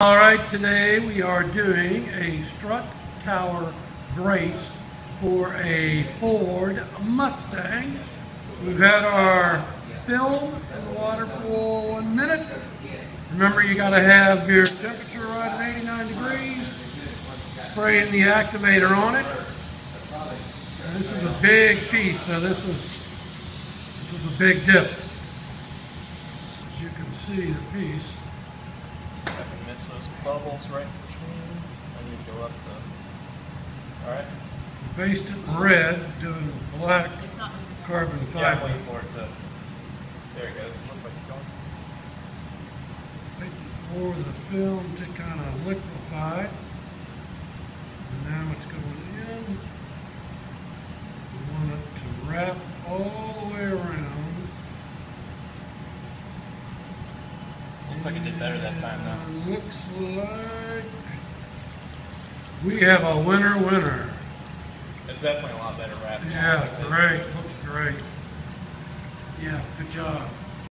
All right, today we are doing a strut tower brace for a Ford Mustang. We've had our film in the water for one minute. Remember, you got to have your temperature right at 89 degrees. Spraying the activator on it. And this is a big piece, so this is this is a big dip. As you can see, the piece. See if I can miss those bubbles right between. I need to go up the. Alright. based it in red, doing black It's not moving. carbon Yeah, I'm fiber. waiting for it to. There it goes. Looks like it's going. Waiting For the film to kind of liquefy. And now it's going in. We want it to wrap all the way around. Looks like it did better that time though. Looks like we have a winner winner. It's definitely a lot better wrapped. Yeah, great, looks great. Yeah, good job.